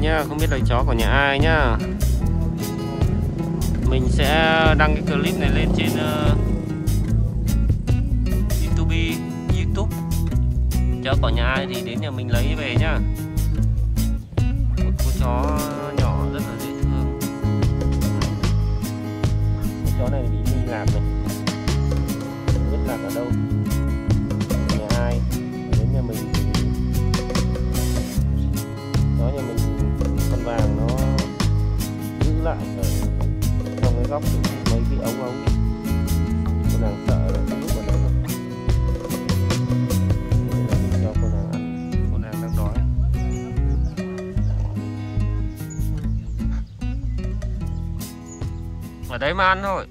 nhá không biết là chó của nhà ai nhá. Mình sẽ đăng cái clip này lên trên uh, youtube youtube. Chó của nhà ai thì đến nhà mình lấy về nhá. Một con chó nhỏ rất là dễ thương. Con chó này bị đi lạc này. Biết lạc ở đâu. Lại trong cái góc mấy cái ống ống. Con nàng sợ là lúc mà đấy rồi là cho con nàng ăn. Con nàng đang đói. Ở đấy mà ăn thôi.